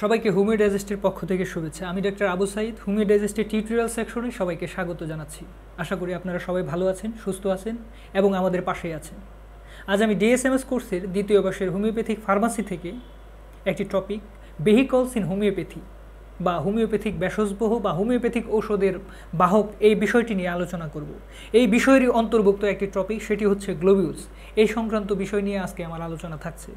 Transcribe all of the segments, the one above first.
সবাইকে হোমিও ডাইজেস্টের পক্ষ থেকে শুভেচ্ছা। আমি ডাক্তার আবু সাইদ হোমিও ডাইজেস্টের টিউটোরিয়াল সেকশনে সবাইকে স্বাগত জানাচ্ছি। আশা করি আপনারা সবাই ভালো আছেন, সুস্থ আছেন এবং আমাদের পাশেই আছেন। আজ আমি ডিএসএমএস কোর্সের দ্বিতীয় বর্ষের হোমিওপ্যাথিক ফার্মাসি থেকে একটি টপিক, ভেহিকলস ইন হোমিওপ্যাথি বা হোমিওপ্যাথিক ভেষজবহ বা হোমিওপ্যাথিক ঔষধের বাহক এই বিষয়টি নিয়ে আলোচনা করব। এই বিষয়েরই অন্তর্ভুক্ত একটি টপিক, সেটি হচ্ছে গ্লোবিউলস। এই সংক্রান্ত বিষয় নিয়ে আজকে আমার আলোচনা থাকছে।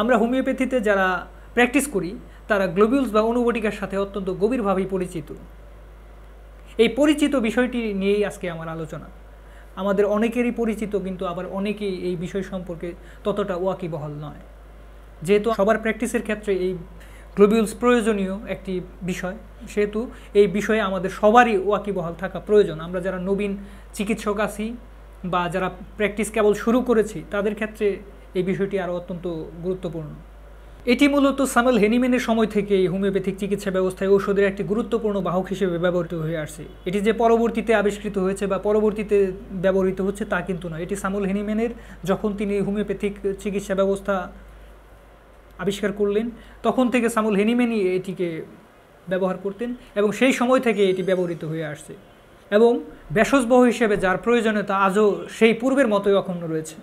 আমরা হোমিওপ্যাথিতে যারা প্র্যাকটিস করি, তারা গ্লোবিউলস বা অনুবটিকার সাথে অত্যন্ত গভীরভাবেই পরিচিত। এই পরিচিত বিষয়টি নিয়েই আজকে আমার আলোচনা। আমাদের অনেকেরই পরিচিত, কিন্তু আবার অনেকেই এই বিষয় সম্পর্কে ততটা ওয়াকিবহল নয়। যেহেতু সবার প্র্যাকটিসের ক্ষেত্রে এই গ্লোবিউলস প্রয়োজনীয় একটি বিষয়, সেহেতু এই বিষয়ে আমাদের সবারই ওয়াকিবহাল থাকা প্রয়োজন। আমরা যারা নবীন চিকিৎসক আছি বা যারা প্র্যাকটিস কেবল শুরু করেছি, তাদের ক্ষেত্রে এই বিষয়টি আরও অত্যন্ত গুরুত্বপূর্ণ। এটি মূলত সামেল হেনিমেনের সময় থেকে হোমিওপ্যাথিক চিকিৎসা ব্যবস্থায় ঔষধের একটি গুরুত্বপূর্ণ বাহক হিসেবে ব্যবহৃত হয়ে আসছে। এটি যে পরবর্তীতে আবিষ্কৃত হয়েছে বা পরবর্তীতে ব্যবহৃত হচ্ছে তা কিন্তু নয়। এটি সামুল হেনিমেনের যখন তিনি হোমিওপ্যাথিক চিকিৎসা ব্যবস্থা আবিষ্কার করলেন, তখন থেকে সামুল হেনিমেনই এটিকে ব্যবহার করতেন এবং সেই সময় থেকে এটি ব্যবহৃত হয়ে আসছে এবং ভেষজবহ হিসেবে যার প্রয়োজনীয়তা আজও সেই পূর্বের মতোই অখণ্ড রয়েছে।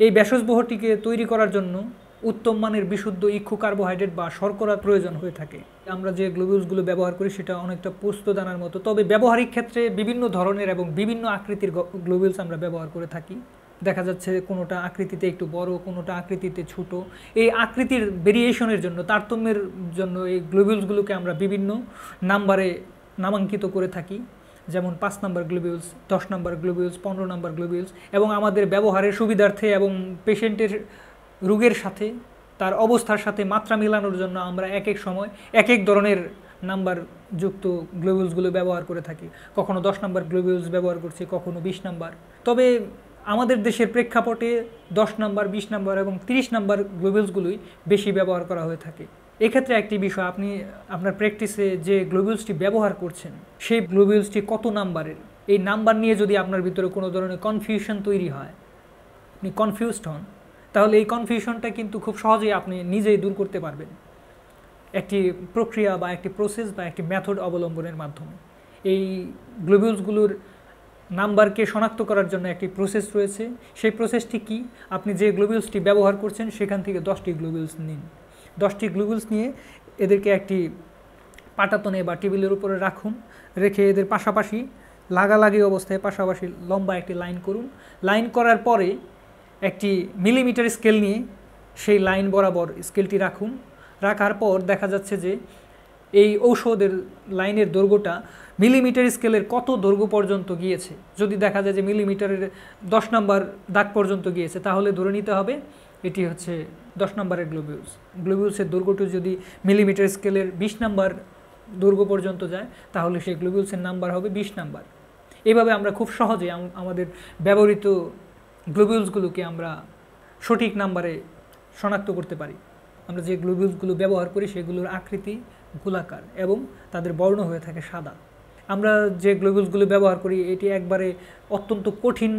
এই ভেষজবহটিকে তৈরি করার জন্য উত্তম মানের বিশুদ্ধ ইক্ষু কার্বোহাইড্রেট বা শর্করার প্রয়োজন হয়ে থাকে। আমরা যে গ্লোবিউলসগুলো ব্যবহার করি সেটা অনেকটা পোস্ত দানার মতো। তবে ব্যবহারিক ক্ষেত্রে বিভিন্ন ধরনের এবং বিভিন্ন আকৃতির গ্লোবিউলস আমরা ব্যবহার করে থাকি। দেখা যাচ্ছে কোনোটা আকৃতিতে একটু বড়, কোনোটা আকৃতিতে ছোট। এই আকৃতির ভেরিয়েশনের জন্য, তারতম্যের জন্য এই গ্লোবিউলসগুলোকে আমরা বিভিন্ন নাম্বারে নামাঙ্কিত করে থাকি। যেমন পাঁচ নাম্বার গ্লোবিউলস, দশ নাম্বার গ্লোবিউলস, পনেরো নাম্বার গ্লোবিউলস এবং আমাদের ব্যবহারের সুবিধার্থে এবং পেশেন্টের রোগের সাথে, তার অবস্থার সাথে মাত্রা মেলানোর জন্য আমরা এক এক সময় এক এক ধরনের নাম্বার যুক্ত গ্লোবিউলসগুলো ব্যবহার করে থাকি। কখনো দশ নাম্বার গ্লোবিউলস ব্যবহার করছি, কখনো বিশ নাম্বার। তবে আমাদের দেশের প্রেক্ষাপটে দশ নাম্বার, বিশ নাম্বার এবং তিরিশ নাম্বার গ্লোবিউলসগুলোই বেশি ব্যবহার করা হয়ে থাকে। এক্ষেত্রে একটি বিষয়, আপনি আপনার প্র্যাকটিসে যে গ্লোবিউলসটি ব্যবহার করছেন, সেই গ্লোবিউলসটি কত নাম্বারের? এই নাম্বার নিয়ে যদি আপনার ভিতরে কোনো ধরনের কনফিউশন তৈরি হয়, আপনি কনফিউজড হন। তাহলে এই কনফিউশনটা কিন্তু খুব সহজেই আপনি নিজেই দূর করতে পারবেন। একটি প্রক্রিয়া বা একটি প্রসেস বা একটি মেথড অবলম্বনের মাধ্যমে। এই গ্লোবিউলসগুলোর নাম্বারকে শনাক্ত করার জন্য একটি প্রসেস রয়েছে। সেই প্রসেসটি কি? আপনি যে গ্লোবিউলসটি ব্যবহার করছেন, সেখান থেকে দশটি গ্লোবিউলস নিন। দশটি গ্লোবিউলস নিয়ে এদেরকে একটি পাটাতনে বা টেবিলের উপরে রাখুন। রেখে এদের পাশাপাশি, লাগালাগি অবস্থায় পাশাপাশি লম্বা একটি লাইন করুন। লাইন করার পরে একটি মিলিমিটার স্কেল নিয়ে সেই লাইন বরাবর স্কেলটি রাখুন। রাখার পর দেখা যাচ্ছে যে এই ঔষধের লাইনের দৈর্ঘ্যটা মিলিমিটার স্কেলের কত দৈর্ঘ্য পর্যন্ত গিয়েছে। যদি দেখা যায় যে মিলিমিটারের দশ নাম্বার দাগ পর্যন্ত গিয়েছে, তাহলে ধরে নিতে হবে এটি হচ্ছে দশ নম্বরের গ্লোবিউলস গ্লোবিউলসের দৈর্ঘ্যটি যদি মিলিমিটার স্কেলের বিশ নাম্বার দৈর্ঘ্য পর্যন্ত যায়, তাহলে সেই গ্লোবিউলসের নাম্বার হবে বিশ নাম্বার। এভাবে আমরা খুব সহজে আমাদের ব্যবহৃত গ্লোবিউলসগুলোকে আমরা সঠিক নাম্বারে শনাক্ত করতে পারি। আমরা যে গ্লোবিউলসগুলো ব্যবহার করি, সেগুলোর আকৃতি গোলাকার এবং তাদের বর্ণ হয়ে থাকে সাদা। আমরা যে গ্লোবিউলসগুলো ব্যবহার করি, এটি একবারে অত্যন্ত কঠিন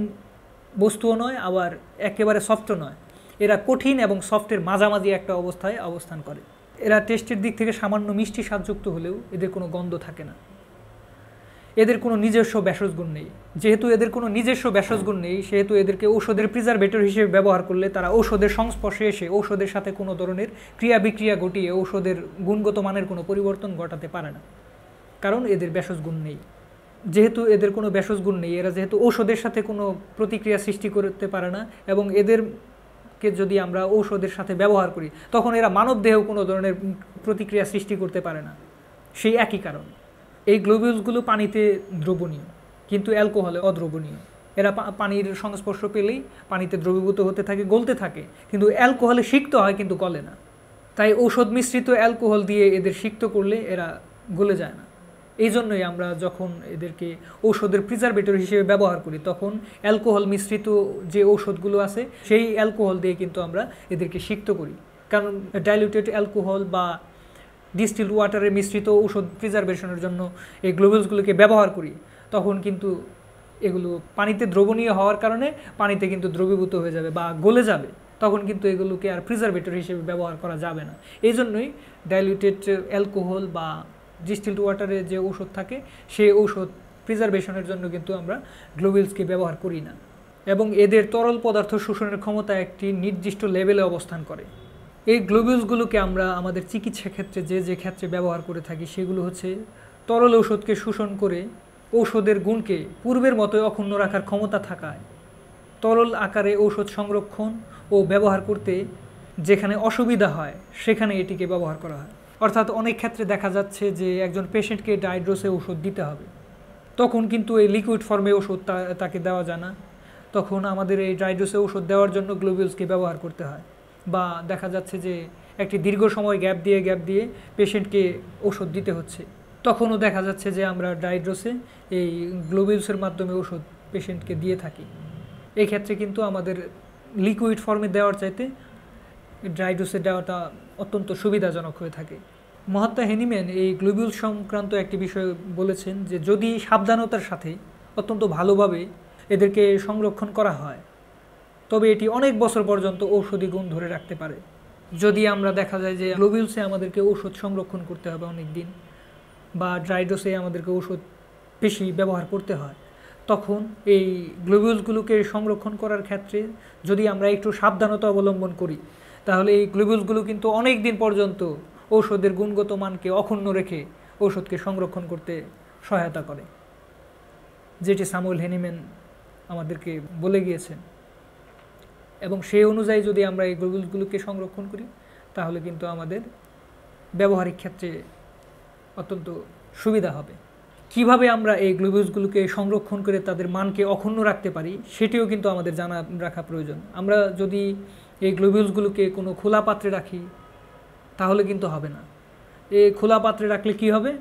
বস্তুও নয়, আবার একেবারে সফটও নয়। এরা কঠিন এবং সফটের মাঝামাঝি একটা অবস্থায় অবস্থান করে। এরা টেস্টের দিক থেকে সামান্য মিষ্টি স্বাদযুক্ত হলেও এদের কোনো গন্ধ থাকে না। এদের কোনো নিজস্ব ভেষজ গুণ নেই। যেহেতু এদের কোনো নিজস্ব ভেষজ গুণ নেই, সেহেতু এদেরকে ঔষধের প্রিজারভেটর হিসেবে ব্যবহার করলে তারা ঔষধের সংস্পর্শে এসে ঔষধের সাথে কোনো ধরনের ক্রিয়া বিক্রিয়া ঘটিয়ে ঔষধের গুণগত মানের কোনো পরিবর্তন ঘটাতে পারে না। কারণ এদের ভেষজ গুণ নেই। যেহেতু এদের কোনো ভেষজ গুণ নেই, এরা যেহেতু ঔষধের সাথে কোনো প্রতিক্রিয়া সৃষ্টি করতে পারে না এবং এদেরকে যদি আমরা ঔষধের সাথে ব্যবহার করি, তখন এরা মানব দেহেও কোনো ধরনের প্রতিক্রিয়া সৃষ্টি করতে পারে না। সেই একই কারণ। এই গ্লোবিউলসগুলো পানিতে দ্রবণীয়, কিন্তু অ্যালকোহলে অদ্রবণীয়। এরা পানির সংস্পর্শ পেলেই পানিতে দ্রবীভূত হতে থাকে, গলতে থাকে। কিন্তু অ্যালকোহলে সিক্ত হয়, কিন্তু গলে না। তাই ঔষধ মিশ্রিত অ্যালকোহল দিয়ে এদের সিক্ত করলে এরা গলে যায় না। এই জন্যই আমরা যখন এদেরকে ঔষধের প্রিজারভেটর হিসেবে ব্যবহার করি, তখন অ্যালকোহল মিশ্রিত যে ঔষধগুলো আছে, সেই অ্যালকোহল দিয়ে কিন্তু আমরা এদেরকে সিক্ত করি। কারণ ডাইলিউটেড অ্যালকোহল বা ডিস্টিল ওয়াটারে মিশ্রিত ঔষধ প্রিজারভেশনের জন্য এই গ্লোবেলসগুলোকে ব্যবহার করি, তখন কিন্তু এগুলো পানিতে দ্রবণীয় হওয়ার কারণে পানিতে কিন্তু দ্রবীভূত হয়ে যাবে বা গলে যাবে, তখন কিন্তু এগুলোকে আর প্রিজারভেটর হিসেবে ব্যবহার করা যাবে না। এই জন্যই ডাইলিউটেড অ্যালকোহল বা ডিস্টিলড ওয়াটারে যে ঔষধ থাকে, সেই ঔষধ প্রিজারভেশনের জন্য কিন্তু আমরা গ্লোবিলসকে ব্যবহার করি না। এবং এদের তরল পদার্থ শোষণের ক্ষমতা একটি নির্দিষ্ট লেভেলে অবস্থান করে। এই গ্লোবিউলসগুলোকে আমরা আমাদের চিকিৎসা ক্ষেত্রে যে যে ক্ষেত্রে ব্যবহার করে থাকি সেগুলো হচ্ছে তরল ঔষধকে শোষণ করে ঔষধের গুণকে পূর্বের মতোই অক্ষুণ্ণ রাখার ক্ষমতা থাকায় তরল আকারে ঔষধ সংরক্ষণ ও ব্যবহার করতে যেখানে অসুবিধা হয় সেখানে এটিকে ব্যবহার করা হয়। অর্থাৎ অনেক ক্ষেত্রে দেখা যাচ্ছে যে একজন পেশেন্টকে ডাইড্রোসে ওষুধ দিতে হবে। তখন কিন্তু এই লিকুইড ফর্মে ওষুধ তাকে দেওয়া যায় না। তখন আমাদের এই ড্রাইডোসে ওষুধ দেওয়ার জন্য গ্লোবিউলসকে ব্যবহার করতে হয়। বা দেখা যাচ্ছে যে একটি দীর্ঘ সময় গ্যাপ দিয়ে গ্যাপ দিয়ে পেশেন্টকে ওষুধ দিতে হচ্ছে। তখনও দেখা যাচ্ছে যে আমরা ডাইড্রোসে এই গ্লোবিউলসের মাধ্যমে ওষুধ পেশেন্টকে দিয়ে থাকি। এক্ষেত্রে কিন্তু আমাদের লিকুইড ফর্মে দেওয়ার চাইতে ড্রাইডোসে দেওয়াটা অত্যন্ত সুবিধাজনক হয়ে থাকে। মহাত্মা হেনিম্যান এই গ্লোবিউল সংক্রান্ত একটি বিষয় বলেছেন যে যদি সাবধানতার সাথে অত্যন্ত ভালোভাবে এদেরকে সংরক্ষণ করা হয় তবে এটি অনেক বছর পর্যন্ত ঔষধি গুণ ধরে রাখতে পারে। যদি আমরা দেখা যায় যে গ্লোবিউলসে আমাদেরকে ঔষধ সংরক্ষণ করতে হবে অনেক দিন বা ড্রাইডোসে আমাদেরকে ঔষধ বেশি ব্যবহার করতে হয়, তখন এই গ্লোবিউলসগুলোকে সংরক্ষণ করার ক্ষেত্রে যদি আমরা একটু সাবধানতা অবলম্বন করি, তাহলে এই গ্লোবিউলসগুলো কিন্তু অনেক দিন পর্যন্ত ঔষধের গুণগত মানকে অক্ষুণ্ণ রেখে ঔষধকে সংরক্ষণ করতে সহায়তা করে। যেটি সামুয়েল হেনিম্যান আমাদেরকে বলে গিয়েছেন। এবং সেই অনুযায়ী যদি আমরা এই গ্লোবিউলসগুলোকে সংরক্ষণ করি, তাহলে কিন্তু আমাদের ব্যবহারিক ক্ষেত্রে অত্যন্ত সুবিধা হবে। কীভাবে আমরা এই গ্লোবিউলসগুলোকে সংরক্ষণ করে তাদের মানকে অক্ষুণ্ণ রাখতে পারি, সেটিও কিন্তু আমাদের জানা রাখা প্রয়োজন। আমরা যদি এই গ্লোবিউলসগুলোকে কোনো খোলা পাত্রে রাখি, তাহলে কিন্তু হবে না। এই খোলা পাত্রে রাখলে কি হবে?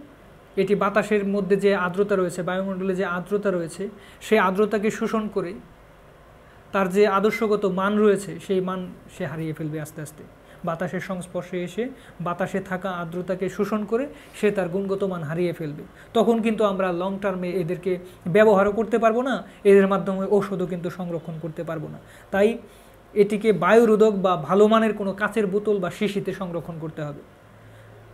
এটি বাতাসের মধ্যে যে আর্দ্রতা রয়েছে, বায়ুমণ্ডলে যে আর্দ্রতা রয়েছে, সেই আর্দ্রতাকে শোষণ করে তার যে আদর্শগত মান রয়েছে, সেই মান সে হারিয়ে ফেলবে আস্তে আস্তে। বাতাসের সংস্পর্শে এসে বাতাসে থাকা আর্দ্রতাকে শোষণ করে সে তার গুণগত মান হারিয়ে ফেলবে। তখন কিন্তু আমরা লং টার্মে এদেরকে ব্যবহারও করতে পারব না, এদের মাধ্যমে ঔষধও কিন্তু সংরক্ষণ করতে পারব না। তাই এটিকে বায়ুরোধক বা ভালো মানের কোনো কাচের বোতল বা শিশিতে সংরক্ষণ করতে হবে।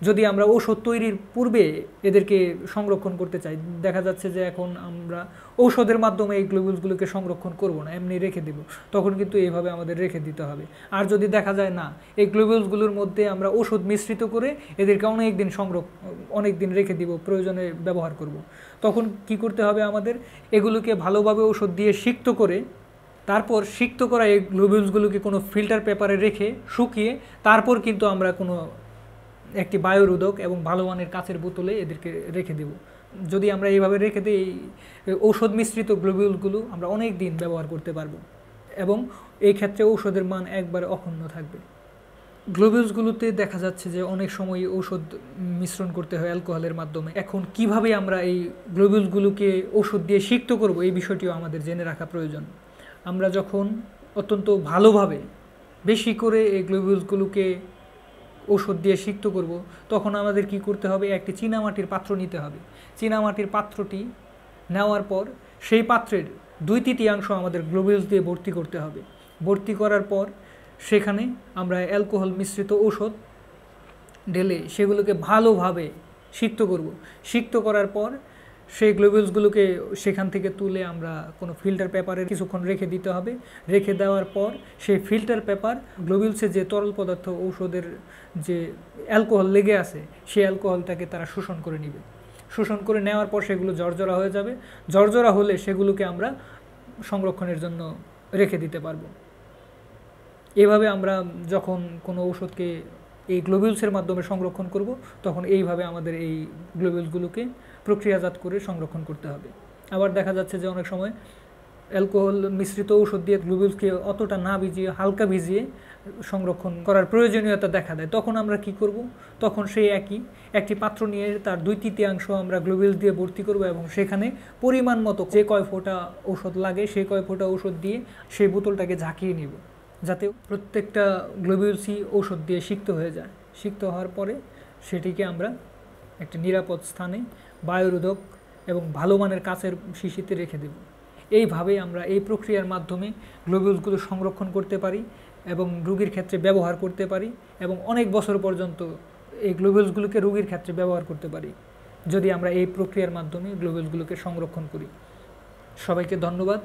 যদি আমরা ঔষধ তৈরির পূর্বে এদেরকে সংরক্ষণ করতে চাই, দেখা যাচ্ছে যে এখন আমরা ঔষধের মাধ্যমে এই গ্লোবুলসগুলোকে সংরক্ষণ করব না, এমনি রেখে দেব, তখন কিন্তু এইভাবে আমাদের রেখে দিতে হবে আর যদি দেখা যায় না, এই গ্লোবুলসগুলোর মধ্যে আমরা ওষুধ মিশ্রিত করে এদেরকে অনেক দিন সংরক্ষণ অনেক দিন রেখে দিব, প্রয়োজনে ব্যবহার করব। তখন কি করতে হবে আমাদের এগুলোকে ভালোভাবে ওষুধ দিয়ে সিক্ত করে, তারপর সিক্ত করা এই গ্লোবিউলসগুলোকে কোনো ফিল্টার পেপারে রেখে শুকিয়ে, তারপর কিন্তু আমরা কোনো একটি বায়ুরোধক এবং ভালো মানের কাচের বোতলে এদেরকে রেখে দেব। যদি আমরা এইভাবে রেখে দিই, ঔষধ মিশ্রিত গ্লোবিউলগুলো আমরা অনেক দিন ব্যবহার করতে পারব এবং এই ক্ষেত্রে ঔষধের মান একবারে অক্ষুণ্ণ থাকবে। গ্লোবিউলসগুলোতে দেখা যাচ্ছে যে অনেক সময় ঔষধ মিশ্রণ করতে হয় অ্যালকোহলের মাধ্যমে। এখন কীভাবে আমরা এই গ্লোবিউলসগুলোকে ওষুধ দিয়ে সিক্ত করব এই বিষয়টিও আমাদের জেনে রাখা প্রয়োজন। আমরা যখন অত্যন্ত ভালোভাবে বেশি করে এই গ্লোবিউলসগুলোকে ওষুধ দিয়ে সিক্ত করব, তখন আমাদের কি করতে হবে? একটি চীনামাটির পাত্র নিতে হবে। চীনামাটির পাত্রটি নেওয়ার পর সেই পাত্রের দুই তৃতীয়াংশ আমাদের গ্লোবেলস দিয়ে ভর্তি করতে হবে। ভর্তি করার পর সেখানে আমরা অ্যালকোহল মিশ্রিত ওষুধ ঢেলে সেগুলোকে ভালোভাবে সিক্ত করব। সিক্ত করার পর সেই গ্লোবিউলসগুলোকে সেখান থেকে তুলে আমরা কোনো ফিল্টার পেপারে কিছুক্ষণ রেখে দিতে হবে। রেখে দেওয়ার পর সেই ফিল্টার পেপার গ্লোবিউলসে যে তরল পদার্থ ঔষধের যে অ্যালকোহল লেগে আছে, সেই অ্যালকোহলটাকে তারা শোষণ করে নেবে। শোষণ করে নেওয়ার পর সেগুলো জর্জরা হয়ে যাবে। জর্জরা হলে সেগুলোকে আমরা সংরক্ষণের জন্য রেখে দিতে পারব। এভাবে আমরা যখন কোনো ঔষধকে এই গ্লোবিউলসের মাধ্যমে সংরক্ষণ করব, তখন এইভাবে আমাদের এই গ্লোবিউলসগুলোকে প্রক্রিয়াজাত করে সংরক্ষণ করতে হবে। আবার দেখা যাচ্ছে যে অনেক সময় অ্যালকোহল মিশ্রিত ঔষধ দিয়ে গ্লুবিলসকে অতটা না ভিজিয়ে, হালকা ভিজিয়ে সংরক্ষণ করার প্রয়োজনীয়তা দেখা দেয়। তখন আমরা কি করব? তখন সেই একই, একটি পাত্র নিয়ে তার দুই তৃতীয়াংশ আমরা গ্লোবিলস দিয়ে ভর্তি করব এবং সেখানে পরিমাণ মতো যে কয় ফোঁটা ঔষধ লাগে সেই কয় ফোঁটা ঔষধ দিয়ে সেই বোতলটাকে ঝাঁকিয়ে নিব, যাতে প্রত্যেকটা গ্লোবিউলসই ঔষধ দিয়ে সিক্ত হয়ে যায়। সিক্ত হওয়ার পরে সেটিকে আমরা একটি নিরাপদ স্থানে বায়ুরোধক এবং ভালো মানের কাছের শিশিতে রেখে দেব। এইভাবে আমরা এই প্রক্রিয়ার মাধ্যমে গ্লোবিউলসগুলো সংরক্ষণ করতে পারি এবং রুগীর ক্ষেত্রে ব্যবহার করতে পারি এবং অনেক বছর পর্যন্ত এই গ্লোবেলসগুলোকে রুগীর ক্ষেত্রে ব্যবহার করতে পারি। যদি আমরা এই প্রক্রিয়ার মাধ্যমে গ্লোবেলসগুলোকে সংরক্ষণ করি। সবাইকে ধন্যবাদ।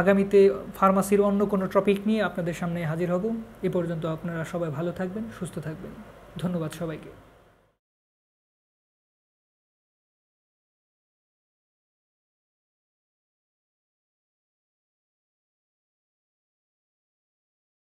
আগামীতে ফার্মাসির অন্য কোনো টপিক নিয়ে আপনাদের সামনে হাজির হব। এ পর্যন্ত আপনারা সবাই ভালো থাকবেন, সুস্থ থাকবেন। ধন্যবাদ সবাইকে।